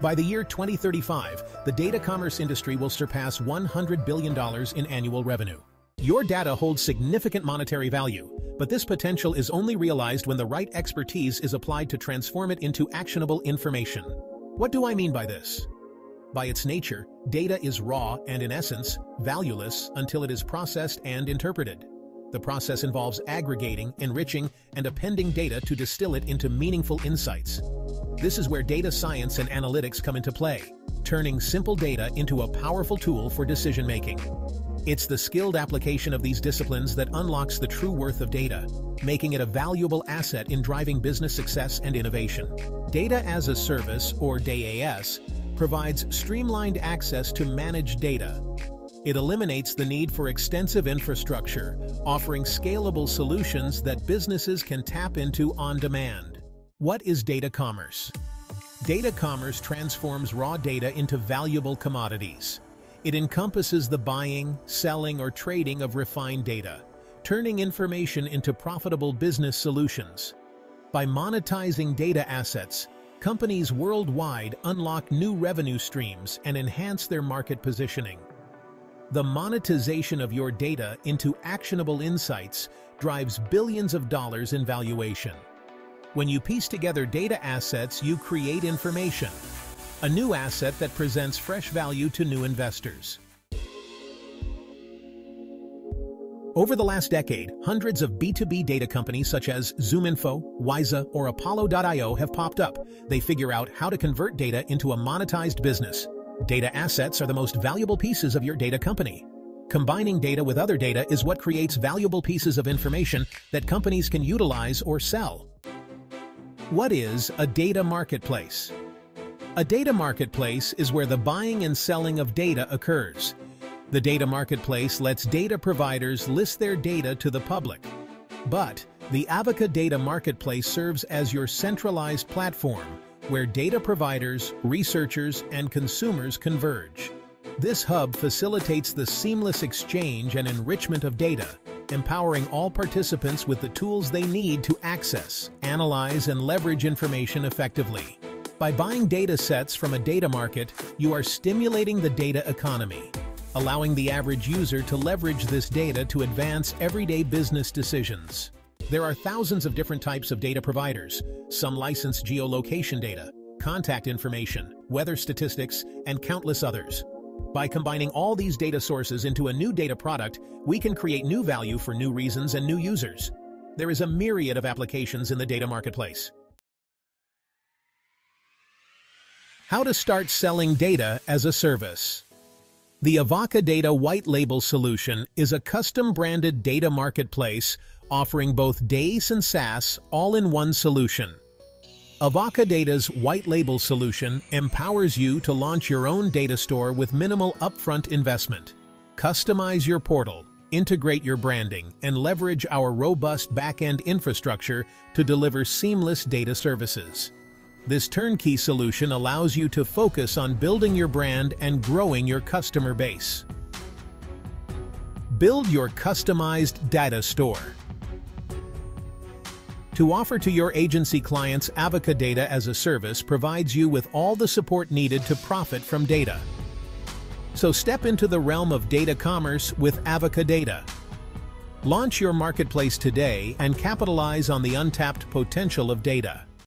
By the year 2035, the data commerce industry will surpass $100 billion in annual revenue. Your data holds significant monetary value, but this potential is only realized when the right expertise is applied to transform it into actionable information. What do I mean by this? By its nature, data is raw and in essence, valueless until it is processed and interpreted. The process involves aggregating, enriching, and appending data to distill it into meaningful insights. This is where data science and analytics come into play, turning simple data into a powerful tool for decision-making. It's the skilled application of these disciplines that unlocks the true worth of data, making it a valuable asset in driving business success and innovation. Data as a Service, or DaaS, provides streamlined access to managed data. It eliminates the need for extensive infrastructure, offering scalable solutions that businesses can tap into on demand. What is data commerce? Data commerce transforms raw data into valuable commodities. It encompasses the buying, selling, or trading of refined data, turning information into profitable business solutions. By monetizing data assets, companies worldwide unlock new revenue streams and enhance their market positioning. The monetization of your data into actionable insights drives billions of dollars in valuation. When you piece together data assets, you create information, a new asset that presents fresh value to new investors. Over the last decade, hundreds of B2B data companies such as ZoomInfo, Wiza, or Apollo.io have popped up. They figure out how to convert data into a monetized business. Data assets are the most valuable pieces of your data company. Combining data with other data is what creates valuable pieces of information that companies can utilize or sell. What is a data marketplace? A data marketplace is where the buying and selling of data occurs. The data marketplace lets data providers list their data to the public. But the Avoca Data Marketplace serves as your centralized platform where data providers, researchers, and consumers converge. This hub facilitates the seamless exchange and enrichment of data, empowering all participants with the tools they need to access, analyze, and leverage information effectively. By buying data sets from a data market, you are stimulating the data economy, allowing the average user to leverage this data to advance everyday business decisions. There are thousands of different types of data providers. Some license geolocation data, contact information, weather statistics, and countless others. By combining all these data sources into a new data product, we can create new value for new reasons and new users. There is a myriad of applications in the data marketplace. How to start selling data as a service. The Avoca Data White Label Solution is a custom-branded data marketplace offering both DaaS and SaaS all in one solution. Avoca Data's white label solution empowers you to launch your own data store with minimal upfront investment. Customize your portal, integrate your branding, and leverage our robust backend infrastructure to deliver seamless data services. This turnkey solution allows you to focus on building your brand and growing your customer base. Build your customized data store. To offer to your agency clients Avoca Data as a service provides you with all the support needed to profit from data. So step into the realm of data commerce with Avoca Data. Launch your marketplace today and capitalize on the untapped potential of data.